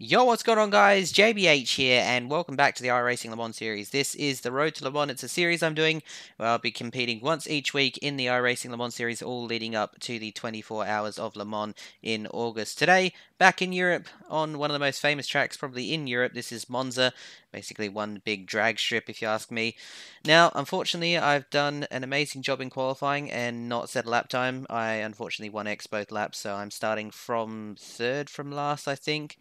Yo, what's going on, guys? JBH here, and welcome back to the iRacing Le Mans series. This is the Road to Le Mans. It's a series I'm doing where I'll be competing once each week in the iRacing Le Mans series, all leading up to the 24 Hours of Le Mans in August. Today, back in Europe on one of the most famous tracks, probably in Europe. This is Monza, basically one big drag strip, if you ask me. Now, unfortunately, I've done an amazing job in qualifying and not set a lap time. I unfortunately 1X both laps, so I'm starting from third from last, I think.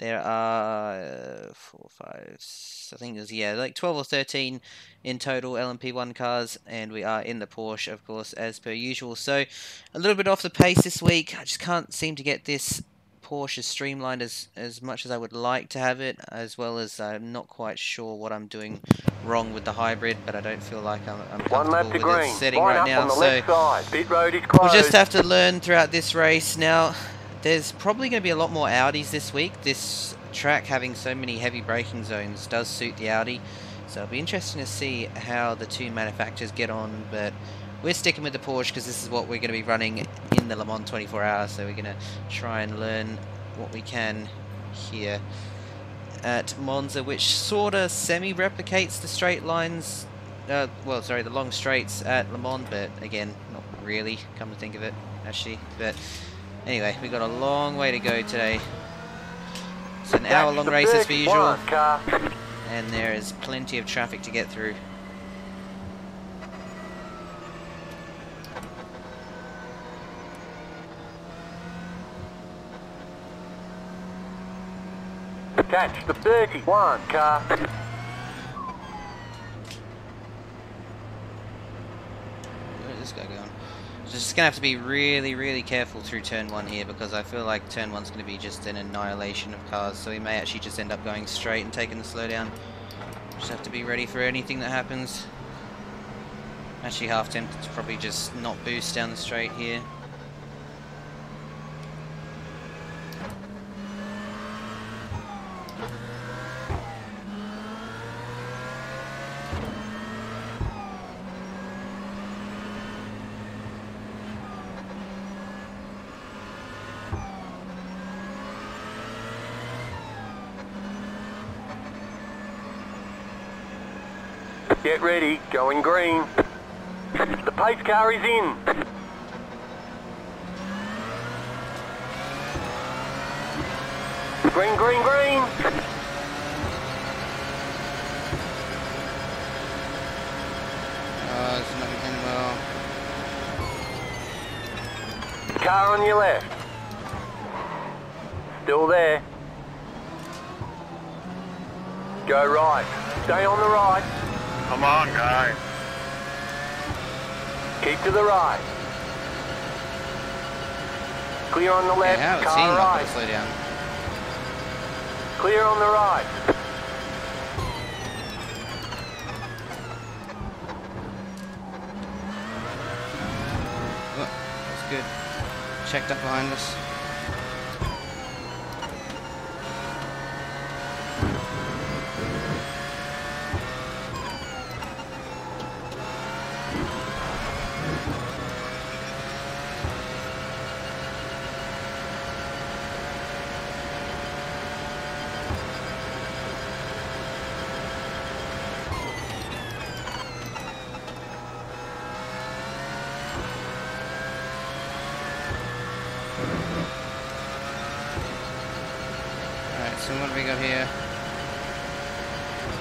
There are uh, four, five, I think there's yeah, like 12 or 13 in total LMP1 cars, and we are in the Porsche, of course, as per usual. So a little bit off the pace this week. I just can't seem to get this Porsche as streamlined as as much as I would like to have it, as well as I'm not quite sure what I'm doing wrong with the hybrid, but I don't feel like I'm, I'm comfortable with green. setting Line right now. So we'll just have to learn throughout this race now. There's probably going to be a lot more Audis this week. This track having so many heavy braking zones does suit the Audi. So it'll be interesting to see how the two manufacturers get on. But we're sticking with the Porsche because this is what we're going to be running in the Le Mans 24 hours. So we're going to try and learn what we can here at Monza, which sort of semi-replicates the straight lines, uh, well, sorry, the long straights at Le Mans, but again, not really, come to think of it, actually. But Anyway, we've got a long way to go today. It's an hour long race as per usual. And there is plenty of traffic to get through. Catch the 31 car. Where's this guy going? Just gonna have to be really, really careful through turn one here because I feel like turn one's gonna be just an annihilation of cars, so we may actually just end up going straight and taking the slowdown. Just have to be ready for anything that happens. Actually half tempted to probably just not boost down the straight here. Get ready, going green. The pace car is in. Green, green, green. Uh, it's not going well. Car on your left. Still there. Go right. Stay on the right. Come on, guys. Keep to the right. Clear on the left, yeah, car right. Slow down. Clear on the right. Look, that's good. Checked up behind us. So what do we got here?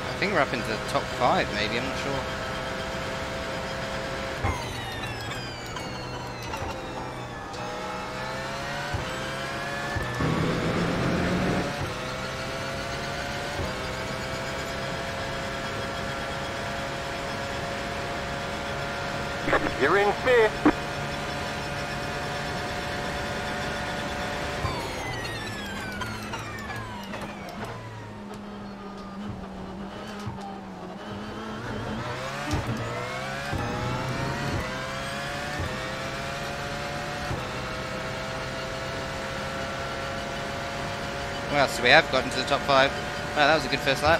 I think we're up into the top five, maybe, I'm not sure. So we have gotten to the top five. Well, that was a good first lap.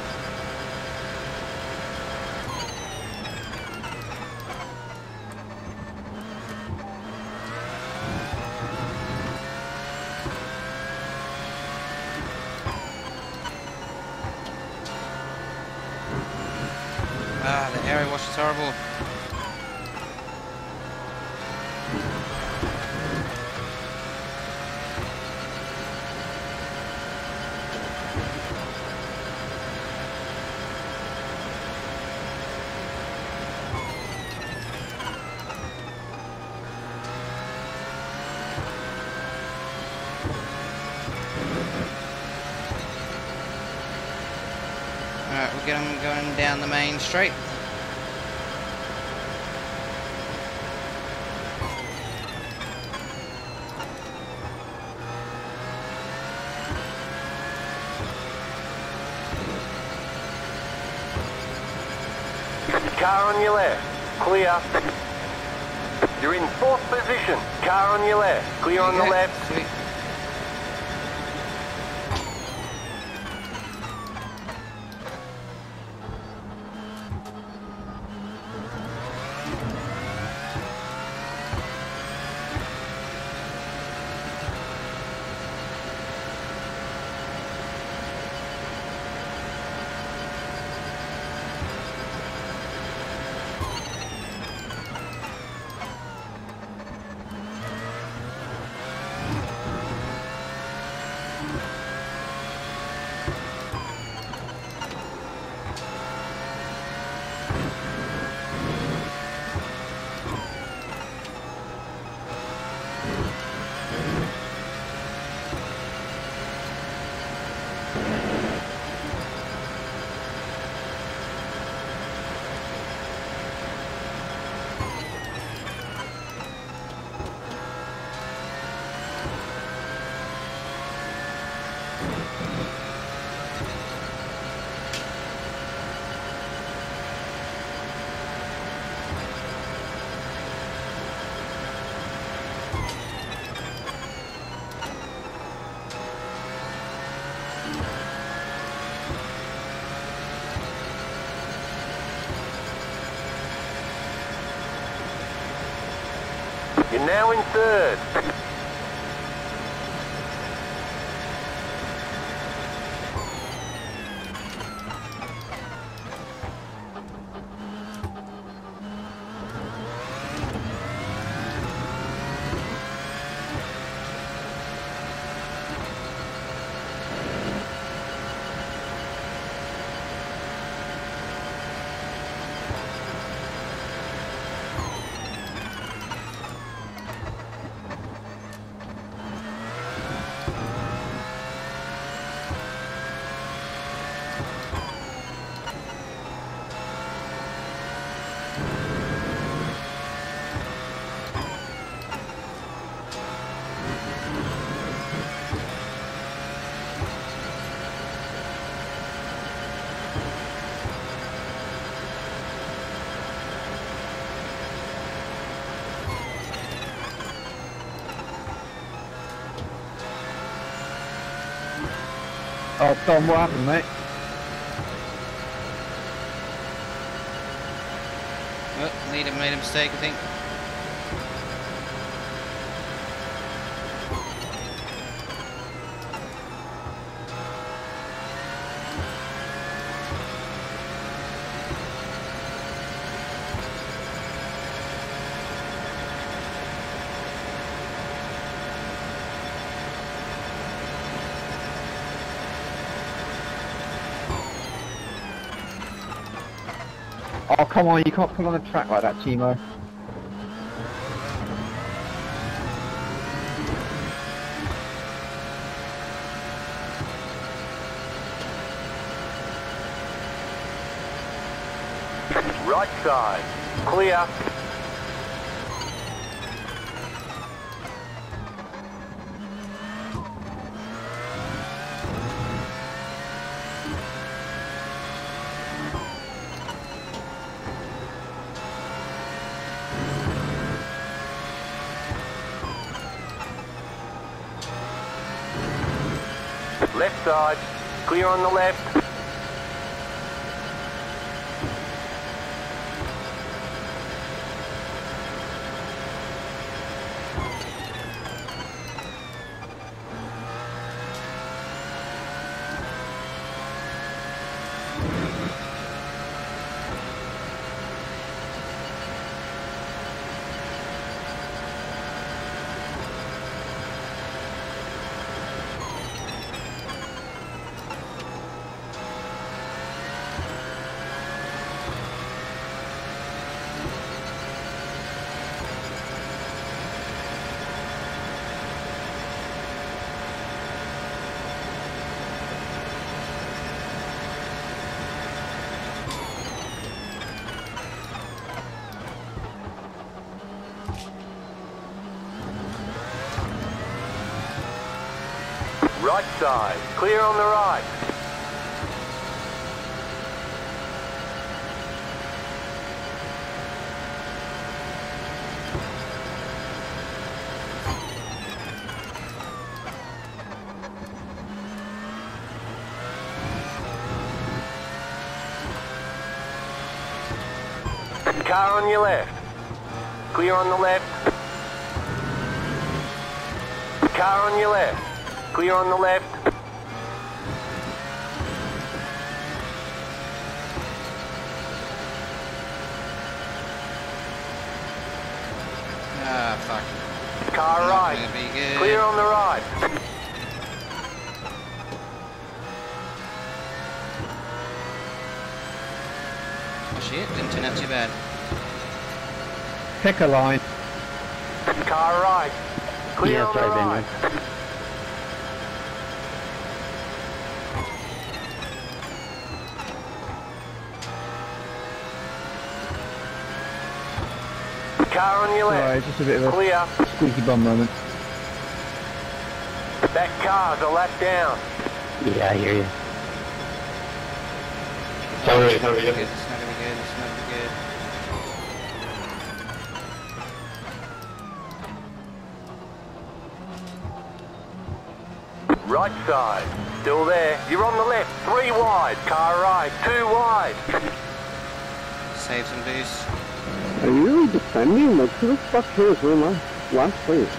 go, Wash is horrible. Alright, we'll get them going down the main street. Car on your left. Clear. You're in fourth position. Car on your left. Clear on the left. Sweet. What happened, mate? Oh, leader made a mistake, I think. Oh, come on, you can't pull on a track like that, Timo. Right side. Clear. Left side. Clear on the left. Right side. Clear on the right. Car on your left. Clear on the left. Car on your left. Clear on the left. Ah, fuck. Car Not right. gonna be good. Clear on the right. Oh shit, didn't turn out too bad. Pick a line. Car right. Clear Yeah, on the right. Car on your left. Sorry, just a bit of a Clear. squeaky bum moment. That car's a lap down. Yeah, I hear you. Sorry, sorry. Good. It's not gonna be good. It's not gonna be good. Right side. Still there. You're on the left. Three wide. Car right. Two wide. Save some boost. Are you really defending? The fuck cares? We're in last, last place.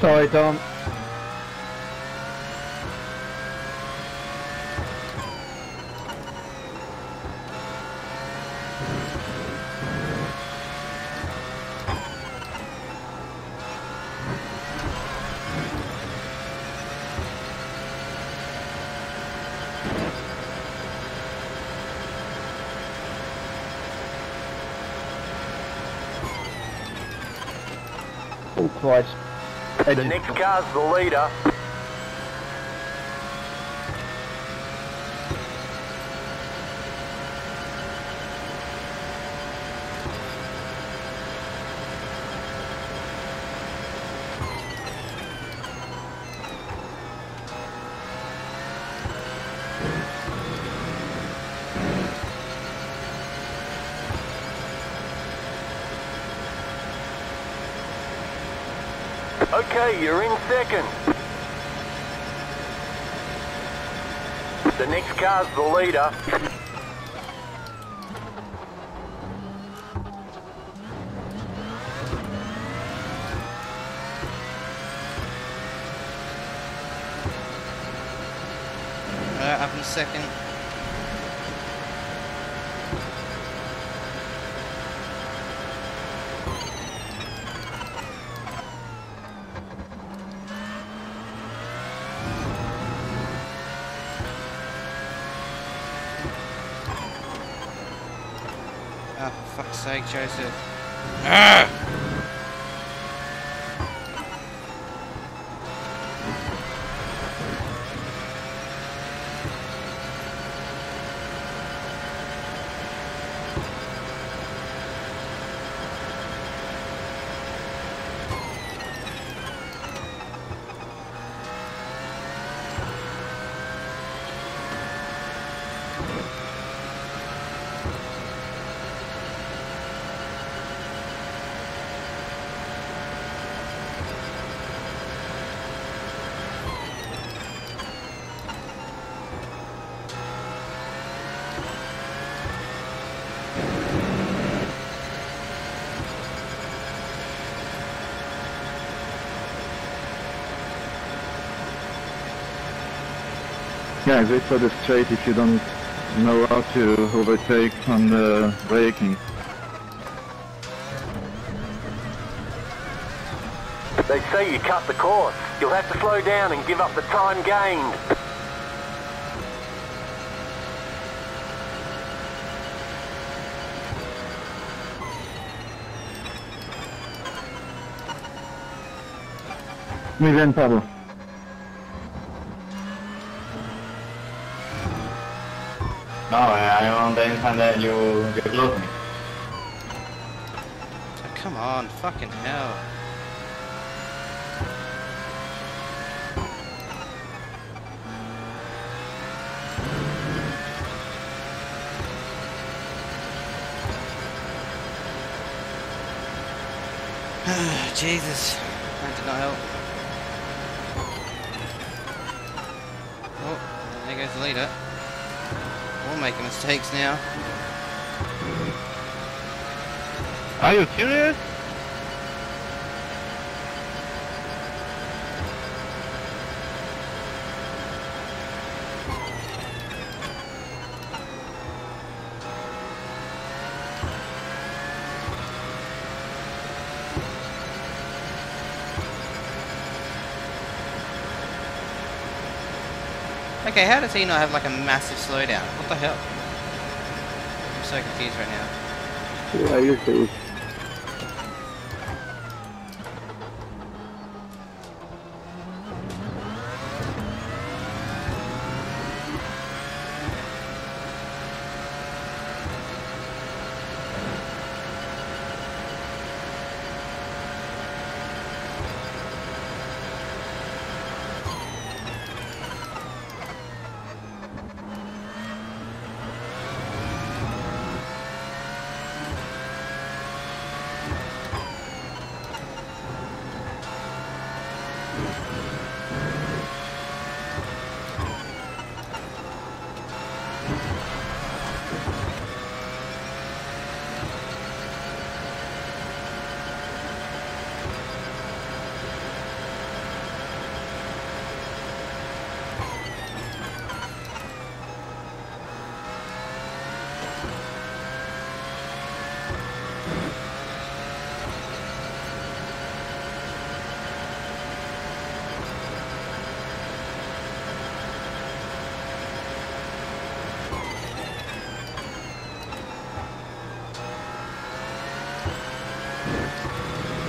Sorry, Dom. Oh Christ. The next car's the leader. Okay, you're in second. The next car's the leader. Alright, up in second. Sake, Joseph. Ah! Yeah, wait for the straight if you don't know how to overtake on the braking. They say you cut the course. You'll have to slow down and give up the time gained. Muy bien, Pablo. No, I that you, you close me. come on, fucking hell. Jesus, that did not help. Oh, there goes the leader. We're making mistakes now. Are you serious? Okay, how does he not have like a massive slowdown? What the hell? I'm so confused right now. Yeah, you see.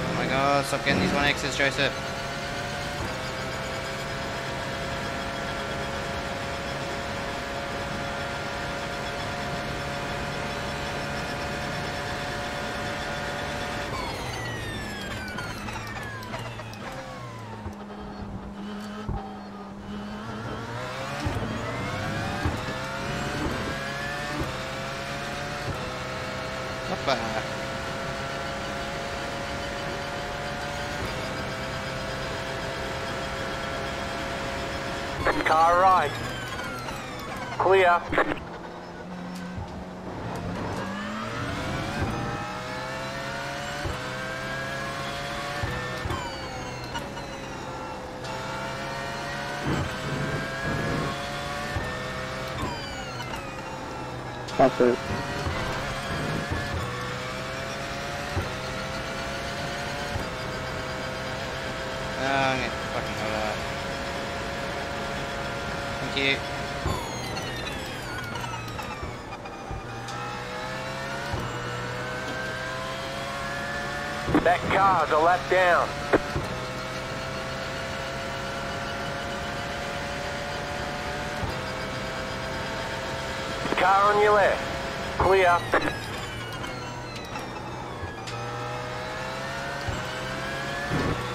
Oh my god, stop getting these 1Xs, Joseph. Hoppa. Car right. Clear. That's it. Oh, I'm gonna fucking hold up. Thank you. That car's a lap down. Car on your left. Clear.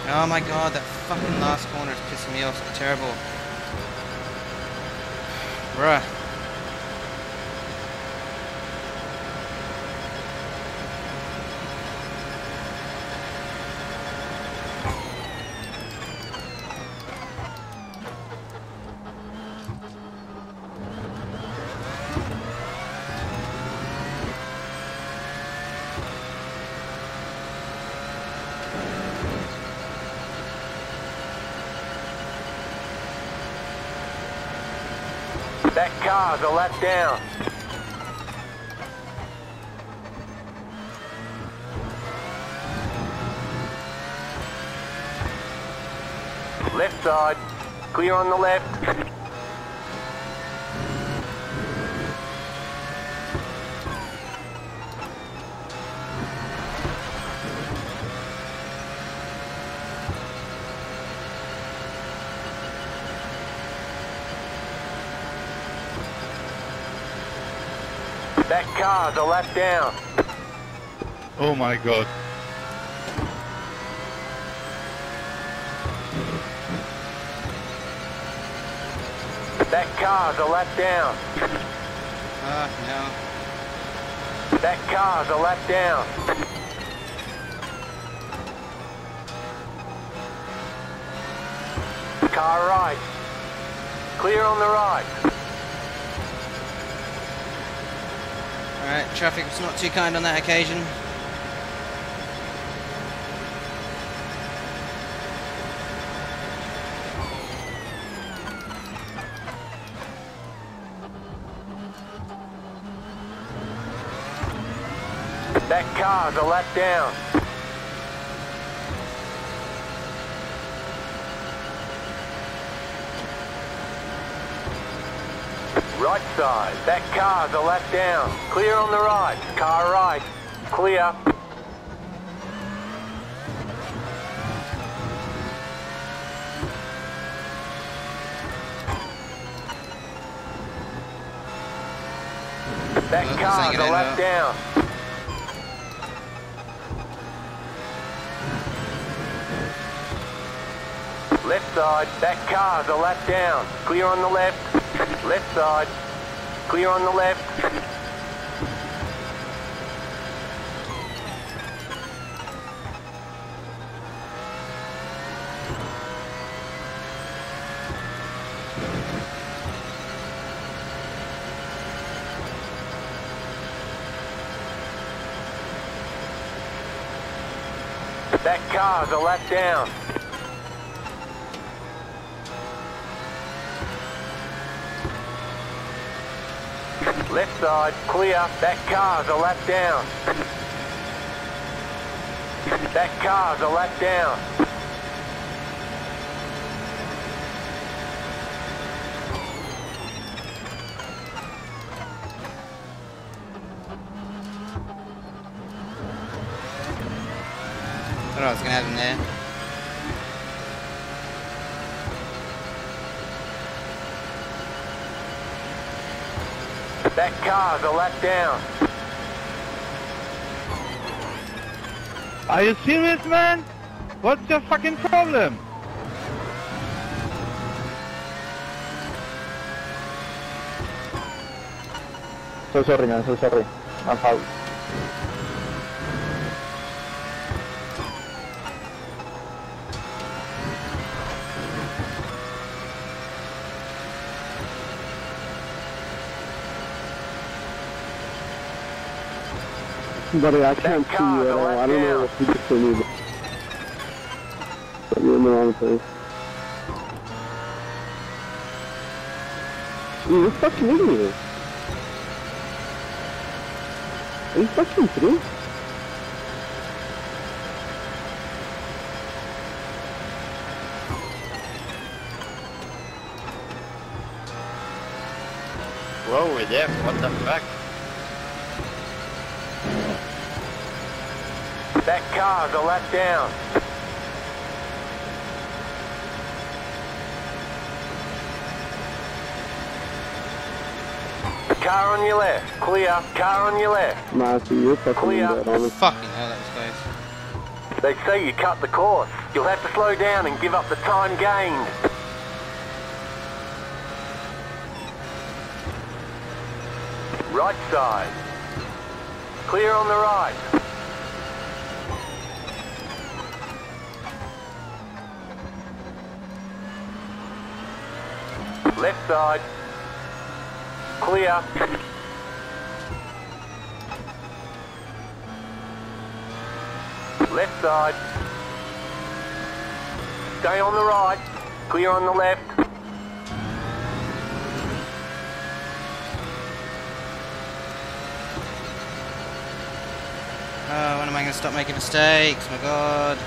Oh my god, that fucking last corner is pissing me off so terrible. Bruh. That car's a lap down. Left side. Clear on the left. Uh, cars are left down. Oh my god. That car's a left down. Ah, uh, no. That car's a left down. Car right. Clear on the right. Alright, traffic was not too kind on that occasion. That car's a lap down. Right side. That car's a lap down. Clear on the right. Car right. Clear. That Well, car's a lap down. Left side, that car's a lap down. Clear on the left. Left side. Clear on the left. That car's a lap down. Left side, clear. That car's a lap down. That car's a lap down. Thought I was gonna have him there. That car's a lap down. Are you serious, man? What's your fucking problem? So sorry, man. So sorry. I'm out. Buddy, I can't see you at all. I don't know if you see me. But you're in the wrong place. You fucking idiot. Are you fucking kidding? Whoa, with them, what the fuck? That car's a lap down. Car on your left. Clear. Car on your left. Marcy, you're fucking Clear. dead. Fucking hell, that was close. They say you cut the course. You'll have to slow down and give up the time gained. Right side. Clear on the right. Left side. Clear. Left side. Stay on the right. Clear on the left. Oh, when am I gonna stop making mistakes? My god.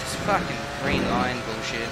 This fucking green line bullshit.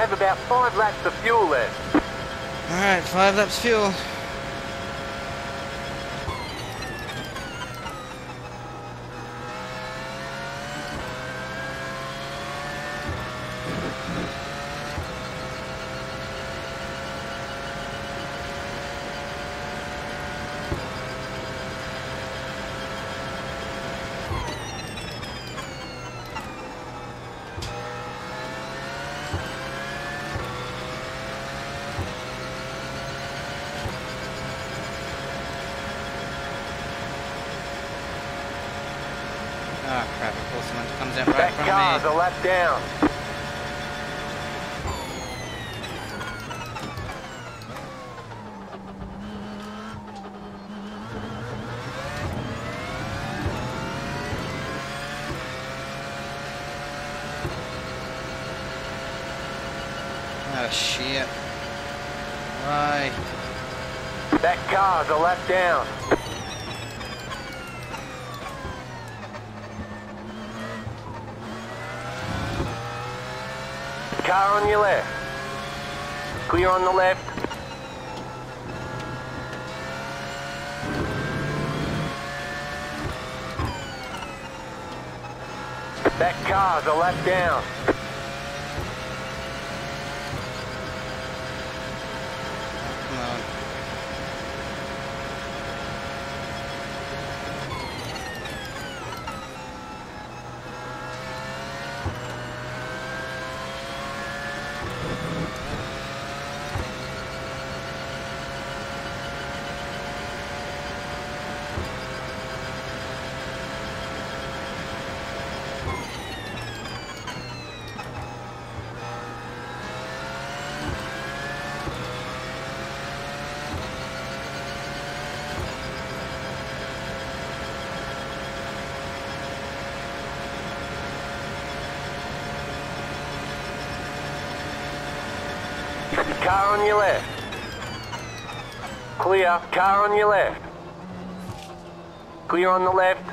Have about five laps of fuel left. Alright, five laps fuel. Oh crap, of course someone comes out right That in front car's of a lap down. me. Oh shit. Why? That car's a lap down. Car on your left. Clear on the left. That car's a lap down. Come on. Car on your left. Clear. Car on your left. Clear on the left.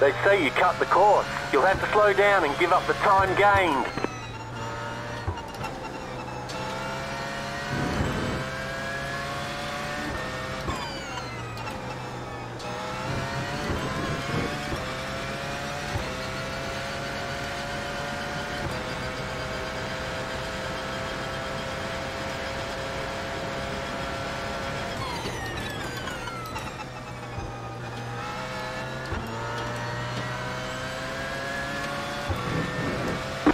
They say you cut the course. You'll have to slow down and give up the time gained.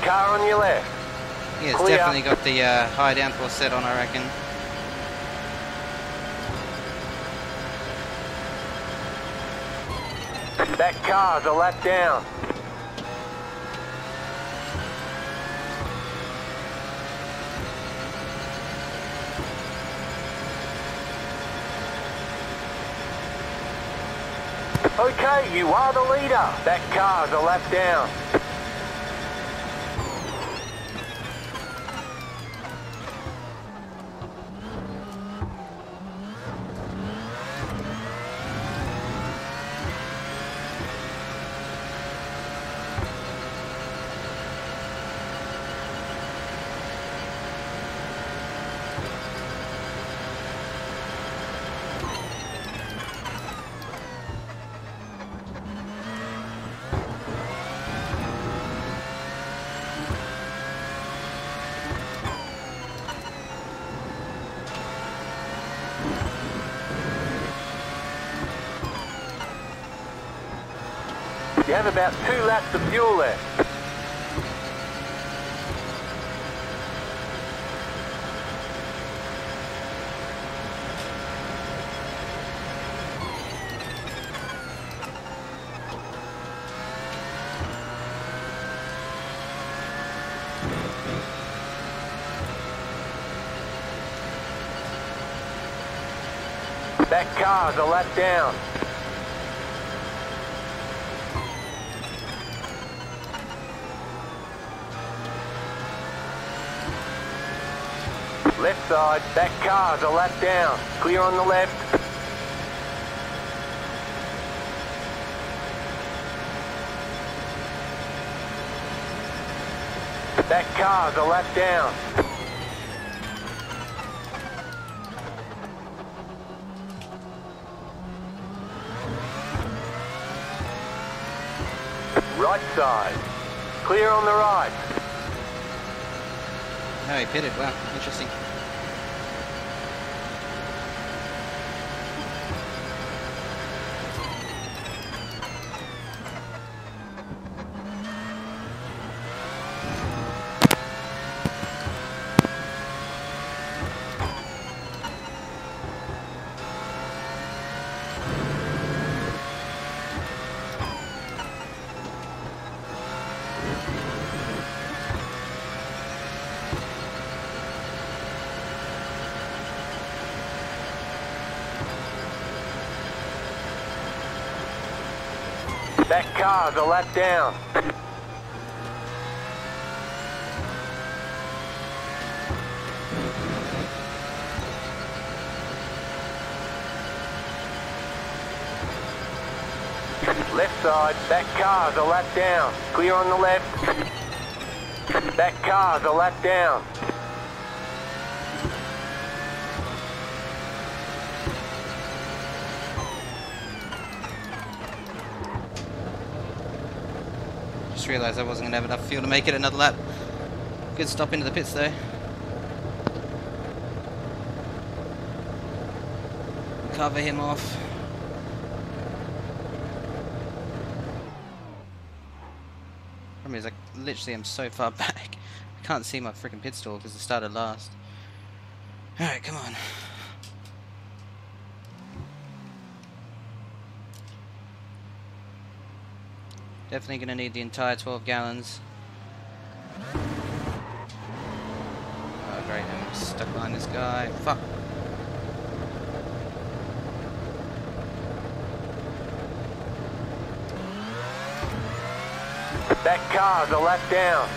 Car on your left. Yeah, it's Clear. Definitely got the uh, high downforce set on, I reckon. That car's a lap down. Okay, you are the leader. That car's a lap down. Have about two laps of fuel left. That car's a lap down. Side, that car's a lap down. Clear on the left. That car's a lap down. Right side. Clear on the right. No, he pitted. Wow, interesting. That lap down. Left side, that car's a lap down. Clear on the left. That car's a lap down. Realised I wasn't going to have enough fuel to make it another lap. Good stop into the pits though. Cover him off. Problem is, I literally am so far back. I can't see my freaking pit stall because it started last. Alright, come on. Definitely going to need the entire 12 gallons. Oh great, I'm stuck behind this guy. Fuck. That car's a lap down.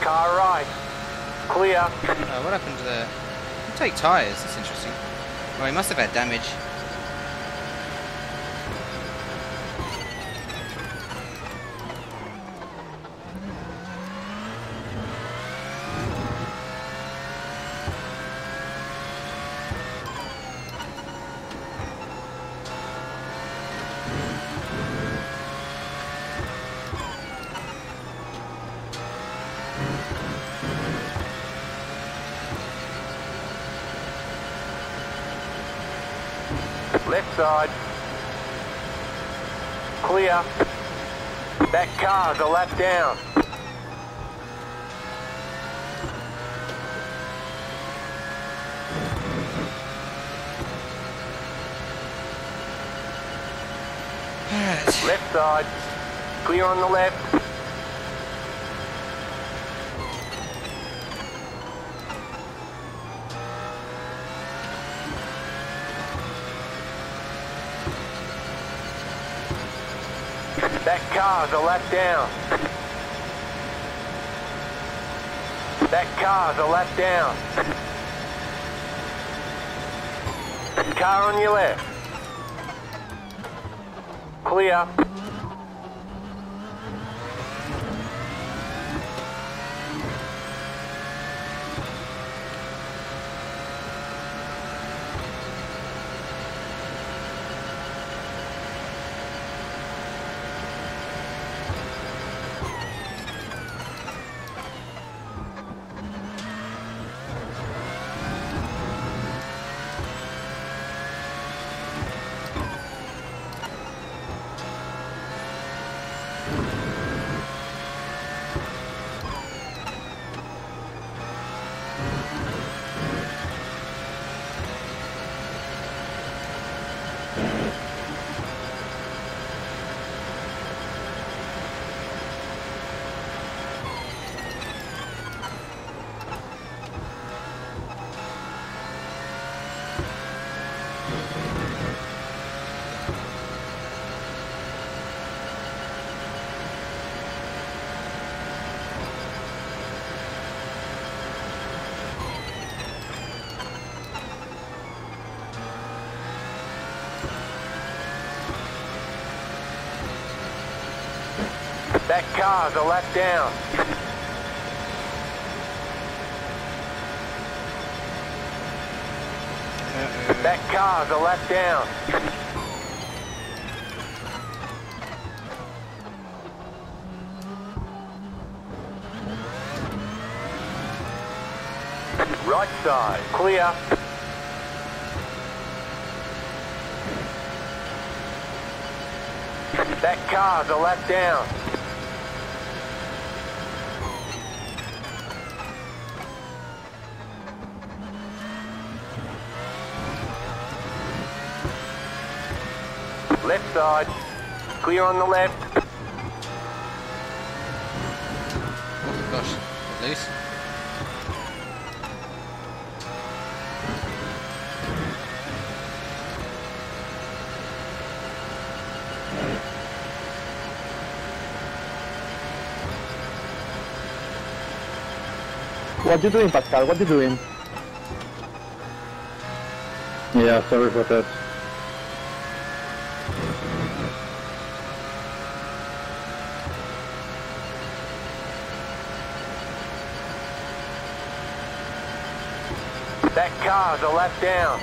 Car right. Uh, what happened to the... Take tyres, that's interesting. Well, he must have had damage. Left side. Clear. That car's a lap down. Left side. Clear on the left. That car's a lap down. That car's a lap down. Car on your left. Clear. That car's a lap down. That car's a lap down. Right side, clear. That car's a lap down. Left side, clear on the left. Oh gosh, loose. What you doing, Pascal? What are you doing? Yeah, sorry for that. That down.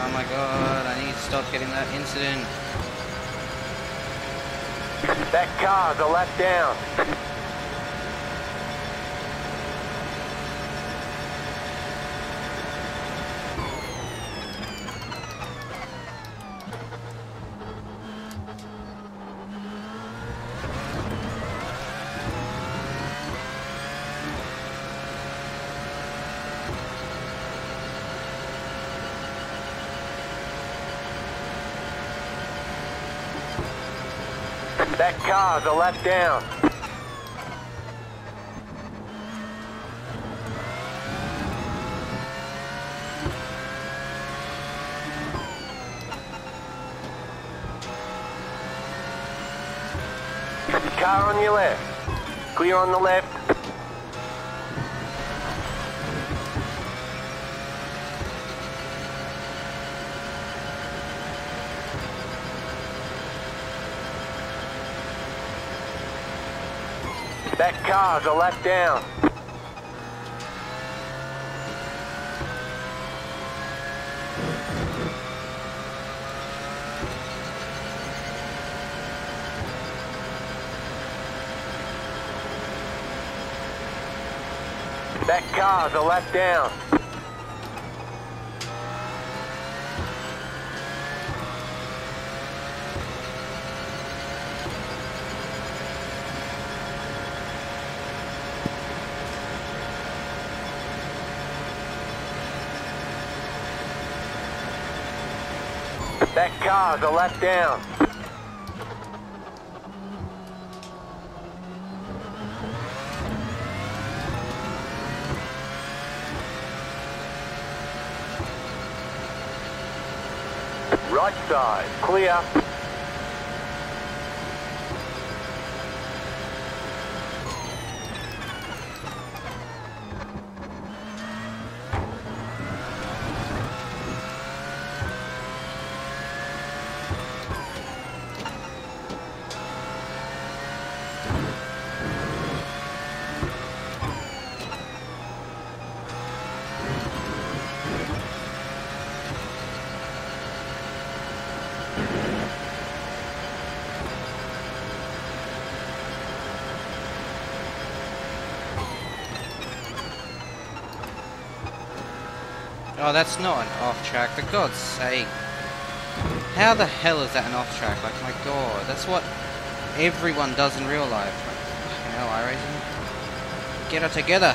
Oh my god, I need to stop getting that incident. That car's a lap down. That car's a lap down. Car on your left. Clear on the left. That Ah, car's a lap down. That car's a lap down. That car's a lap down. Right side, clear. That's not an off track, for God's sake. How the hell is that an off track? Like, my god, that's what everyone does in real life. Like, hell, iRacing. Get it together.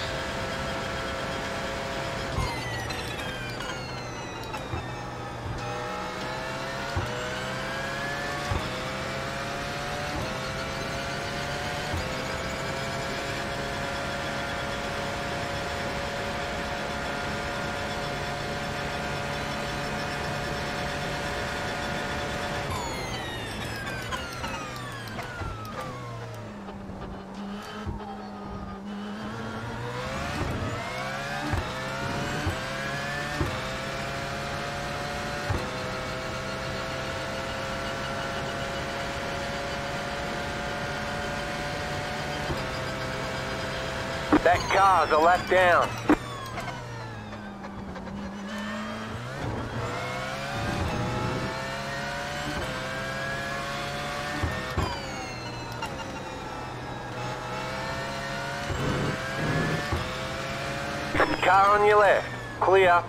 That car's a lap down. Car on your left. Clear.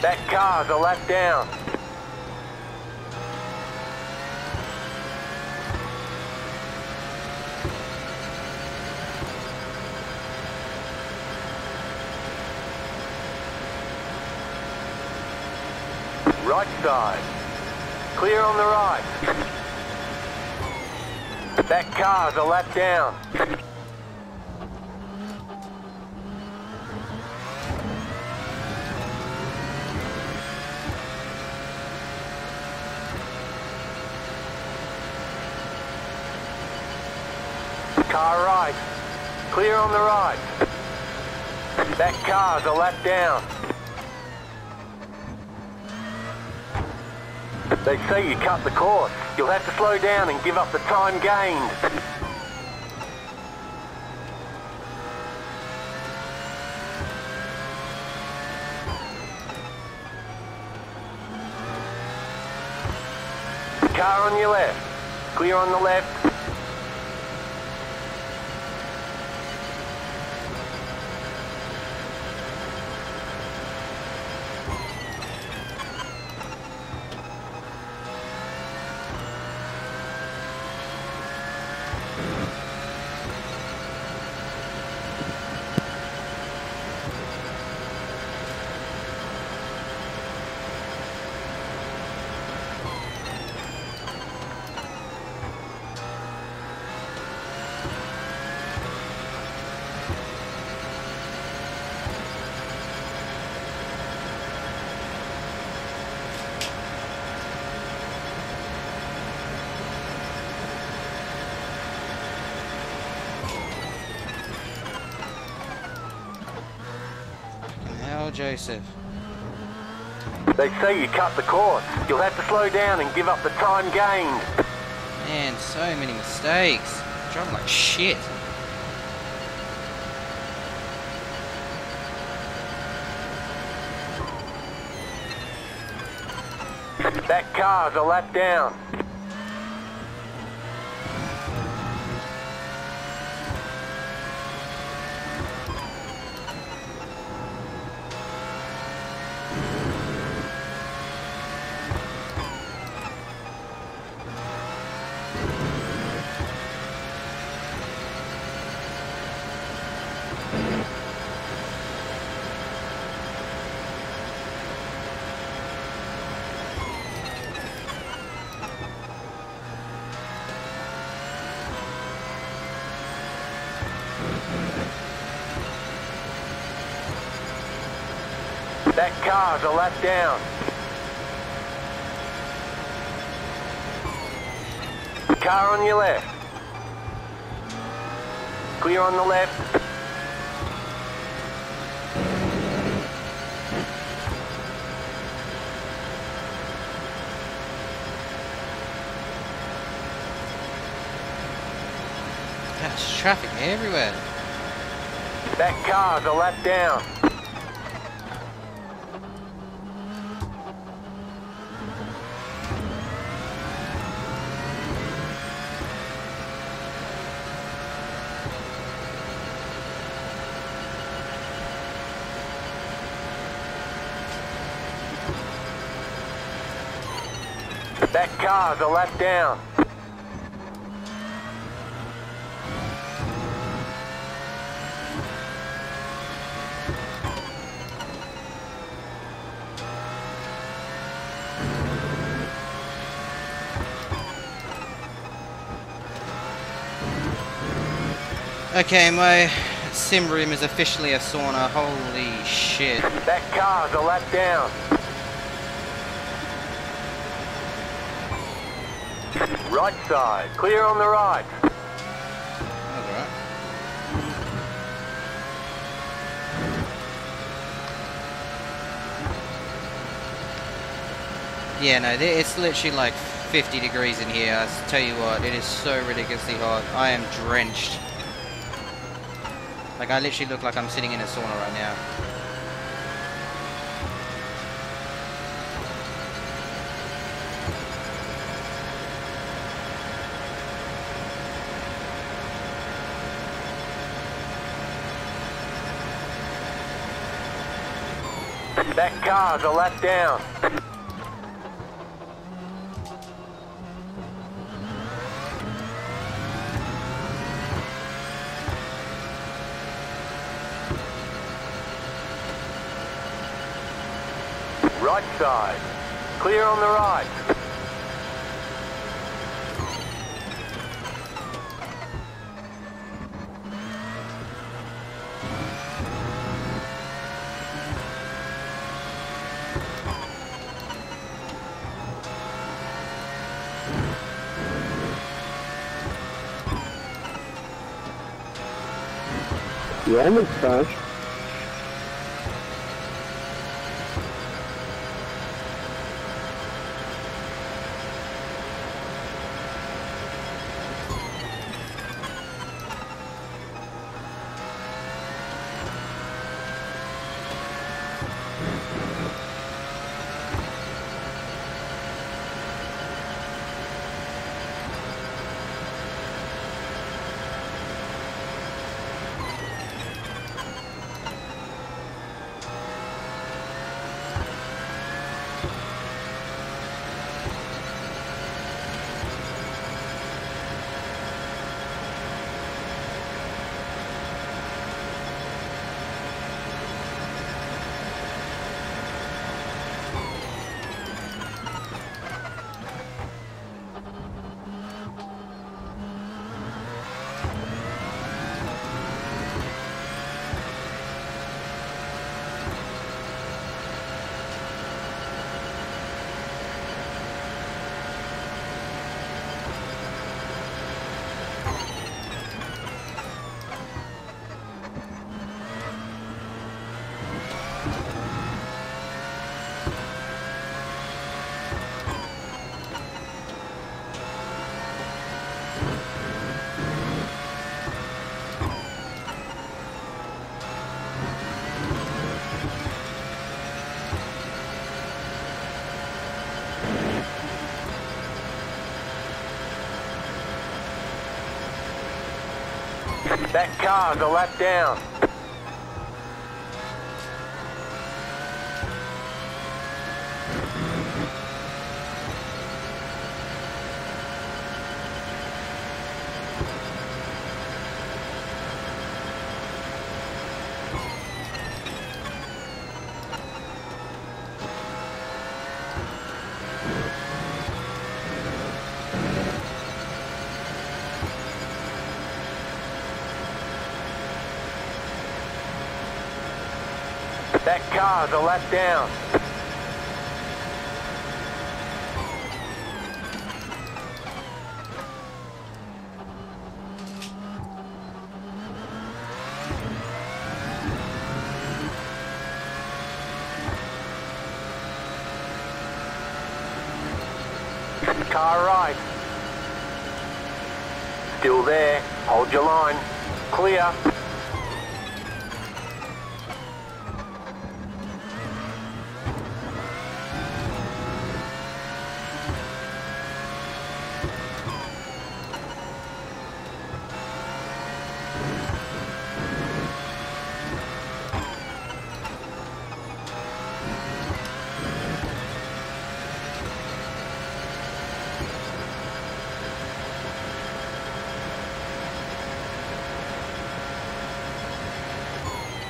That car's a lap down. Right side. Clear on the right. That car's a lap down. Car right. Clear on the right. That car's a lap down. They say you cut the course. You'll have to slow down and give up the time gained. Car on your left. Clear on the left. Hell, Joseph. They say you cut the course. You'll have to slow down and give up the time gained. Man, so many mistakes. Driving like shit. That car's a lap down. That car's a lap down. Car on your left. Clear on the left. There's traffic everywhere. That car's a lap down. That car's a lap down. Okay, my sim room is officially a sauna. Holy shit. That car's a lap down. Right side, clear on the right. Alright. Yeah, no, it's literally like 50 degrees in here. I tell you what, it is so ridiculously hot. I am drenched. Like, I literally look like I'm sitting in a sauna right now. That car's a lap down. Right side, clear on the right. Yeah, I'm in. That car's a lap down. A lap down. Car right. Still there. Hold your line. Clear.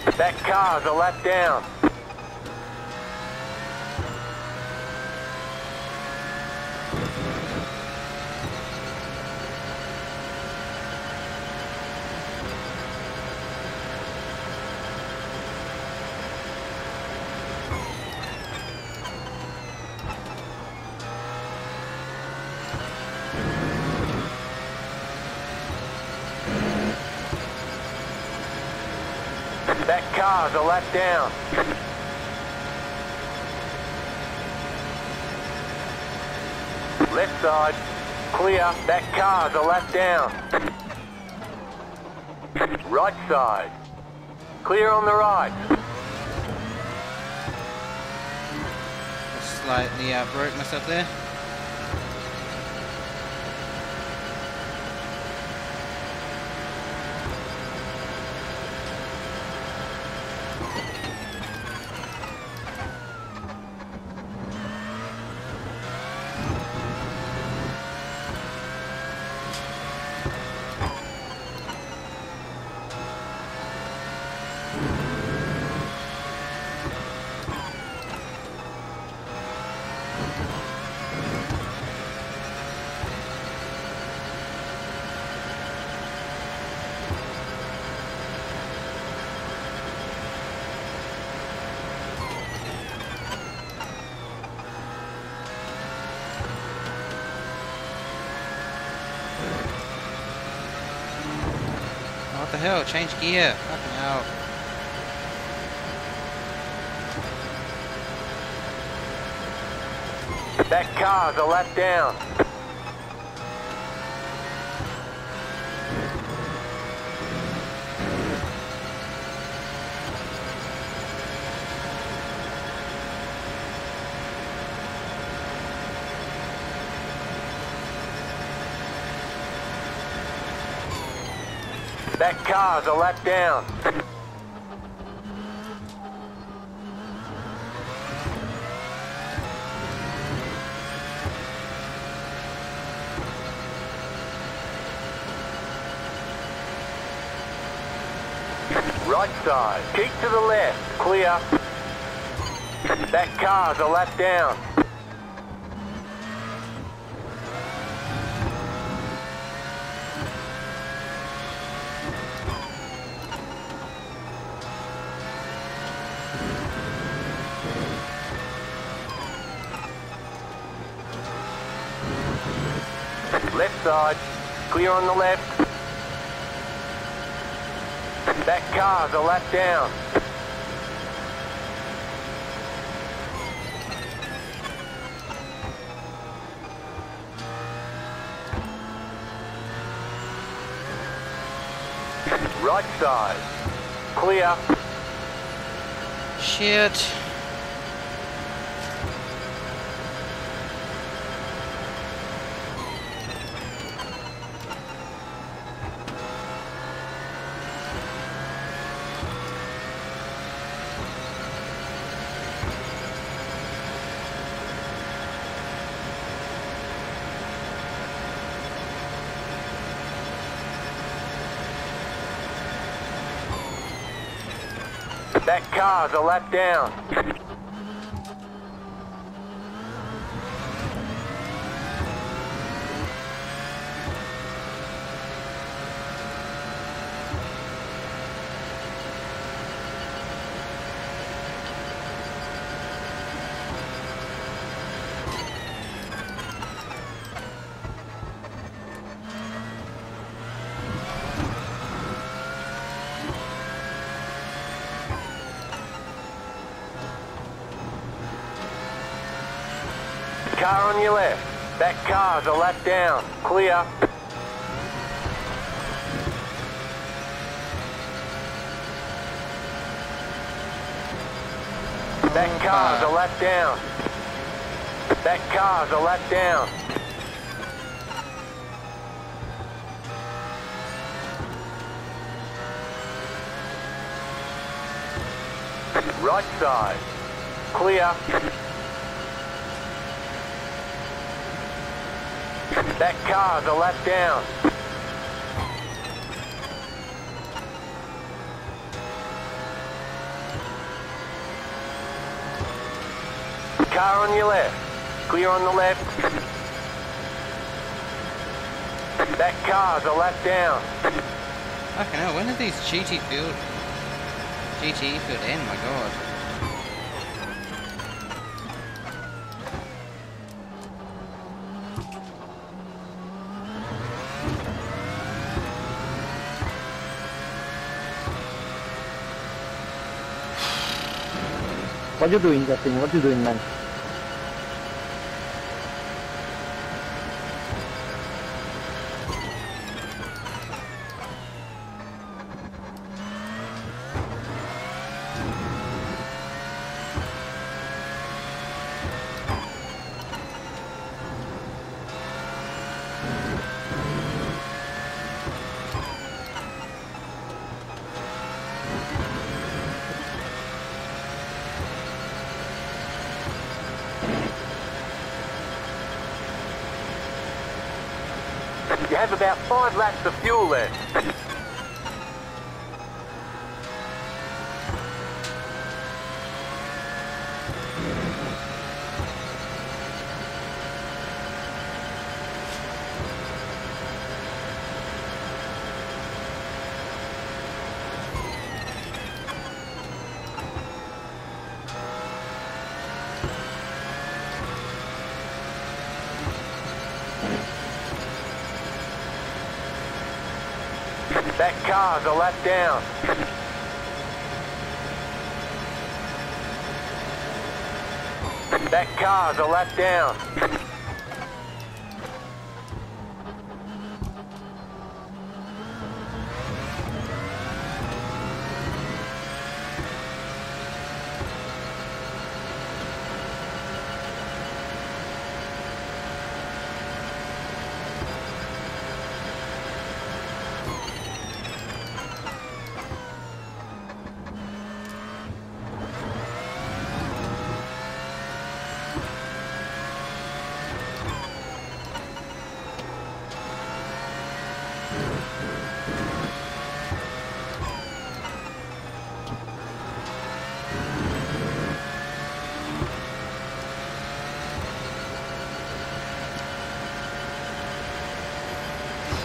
That car's a lap down. That car's a lap down. Left side. Clear. That car's a left down. Right side. Clear on the right. Slightly uh, broke myself there. Hell? Change gear. Fucking hell. That car's a lap down. That car's a lap down. Right side. Keep to the left. Clear. That car's a lap down. Left side. Clear on the left. That car's a lap down. Right side. Clear. Shit. That car's a lap down. Car on your left. That car's a lap down. Clear. That car's a lap down. That car's a lap down. Right side. Clear. That car's a lap down. Car on your left. Clear on the left. That car's a lap down. Fucking hell, when did these GT field... GT field end? My god. What you doing, Justin? What you doing, man? You have about five laps of fuel left. That car's a lap down. That car's a lap down.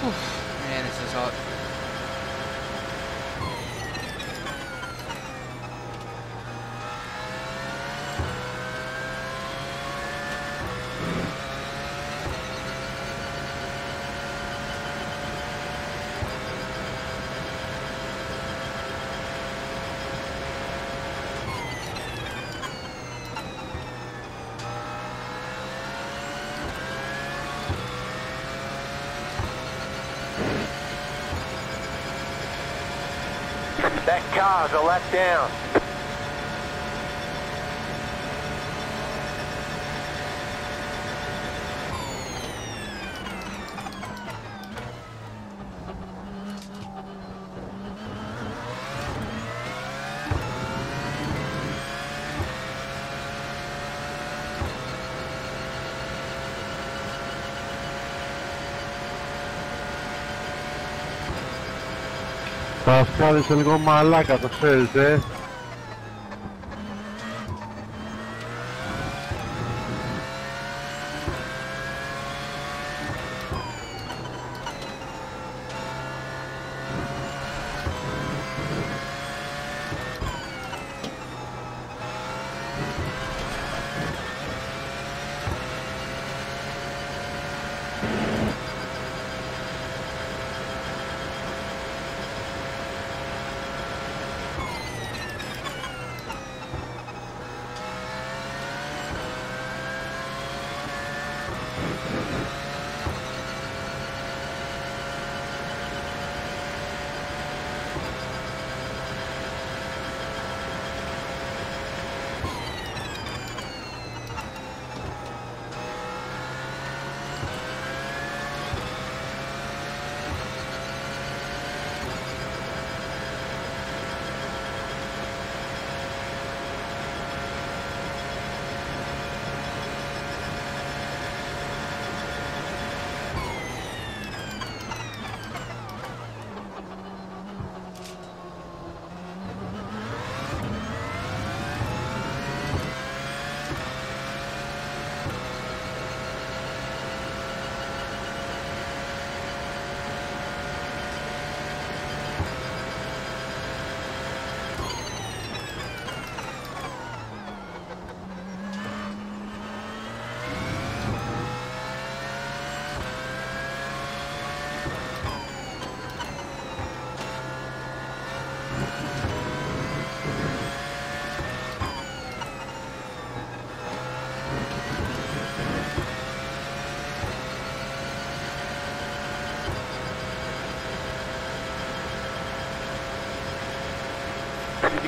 Man, this is hot. That car's a lap down. Πασκάλ είσαι λίγο μαλάκα, το ξέρεις, ε.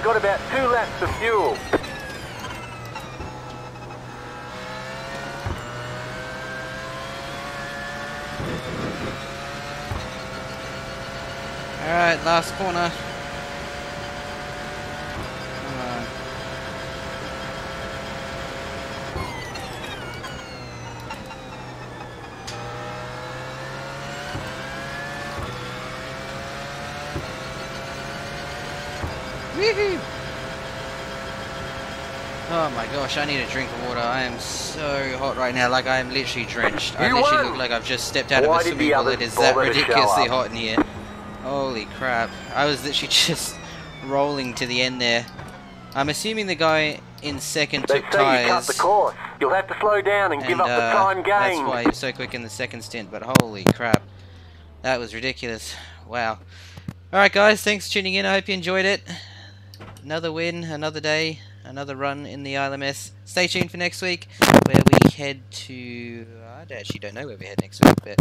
You've got about two laps of fuel. Alright, last corner. Come on. Woohoo! I need a drink of water. I am so hot right now, like I am literally drenched. I literally won! look like I've just stepped out Why of a swimming pool. It is that bother to show ridiculously hot in here. Holy crap. I was literally just rolling to the end there. I'm assuming the guy in second They took say You cut the course. You'll have to slow down and, And give up the uh, time that's why he was so quick in the second stint, but holy crap. That was ridiculous. Wow. Alright guys, thanks for tuning in. I hope you enjoyed it. Another win, another day, another run in the ILMS. Stay tuned for next week, where we head to... I actually don't know where we head next week, but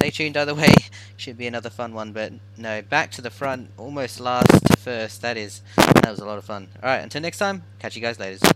stay tuned either way. Should be another fun one, but no, back to the front, almost last to first. That is, that was a lot of fun. Alright, until next time, catch you guys later.